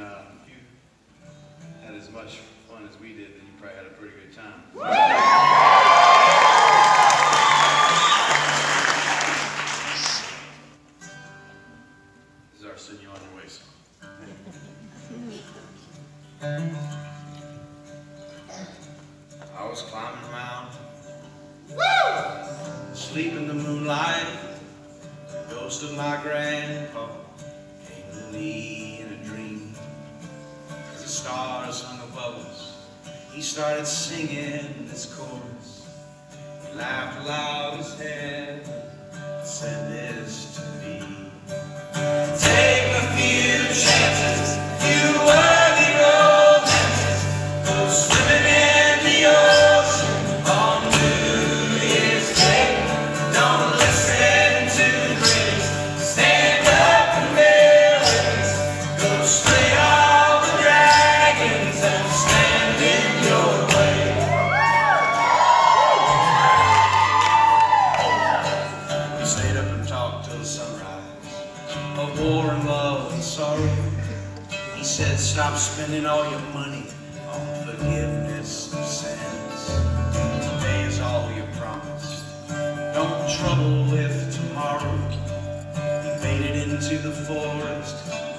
uh, if you had as much fun as we did, then you probably had a pretty good time. this is our Send You On Your Way song. I was climbing the mountain, Woo! sleep in the moonlight, the ghost of my grandpa came to me stars hung above us. He started singing this chorus. He laughed loud as hell. said, stop spending all your money on forgiveness of sins. Today is all you promised. Don't trouble with tomorrow. He made it into the forest.